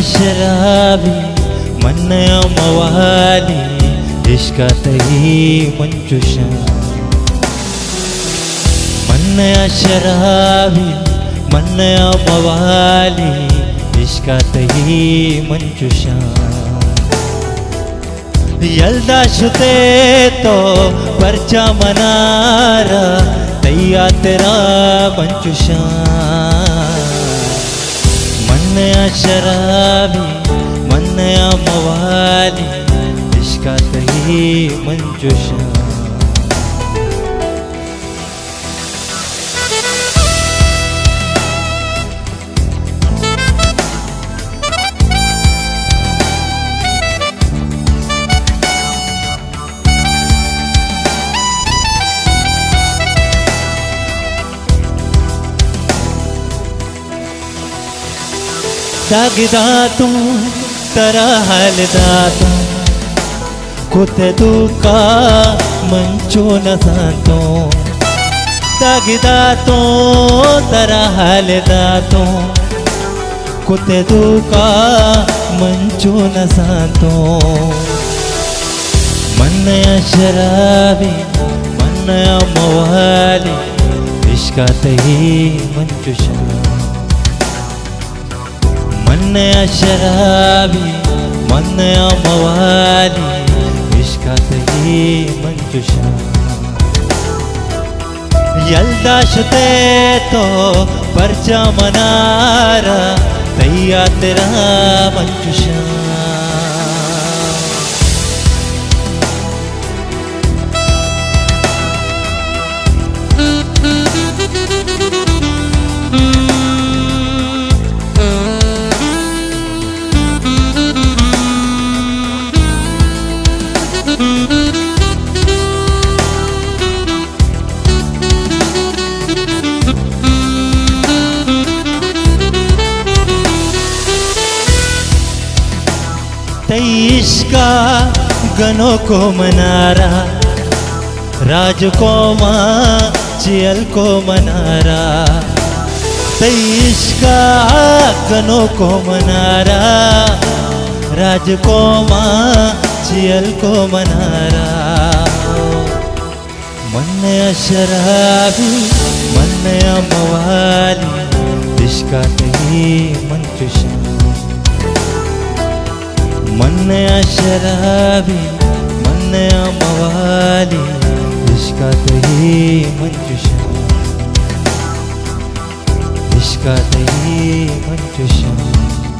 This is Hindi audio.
शराबी मन्या मवाली इश्कातही मंजुषा। मन्या शराबी मन्या मवाली इश्कातही मंजुषा। यल्दा शुते तो परचा मनारा, तैया तेरा मंजुषा। मन्या शराबी मनया मवाली इश्कातही मंजुषा ಸಾಗಿದ ತೂ ತರ ಹಲದ ತೂ ಕುತದೂಕ ಮಂಚೋನ ಸಾಂತೋ ತಾಗಿದ ತೋ ತರ ಹಲದ ತೋ ಕುತದೂಕ ಮಂಚೋನ ಸಾಂತೋ ಮನ್ನಯ ಶರಾಬಿ ಮನ್ನಯ ಮವಾಲಿ ಇಷ್ಕಾತಹಿ मन अशराबी मन अमवाली विश्वासी मंजुषा। शुते तो पर्चा मनारा तैया तेरा मंजुषा। इश्का गनों को मनारा। राज को माँ चियल को मनारा। इश्का गनों को मनारा। राज को माँ चियल को मनारा। मन्या शराबी मन्या मवाली इश्का ही मंचुषा मन्या शराबी मन्या मवाली इश्कातही मंजुषा। इश्कातही मंजुषा।